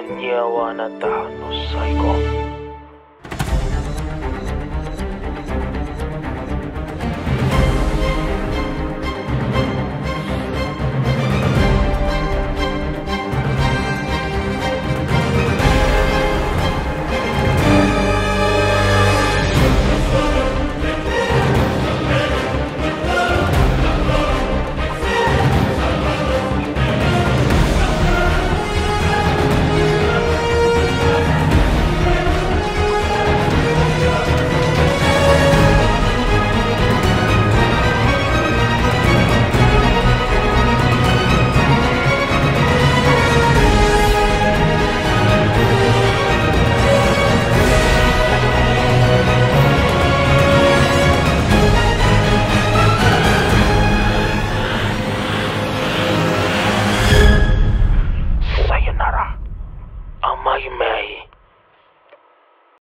ogni awana tano sai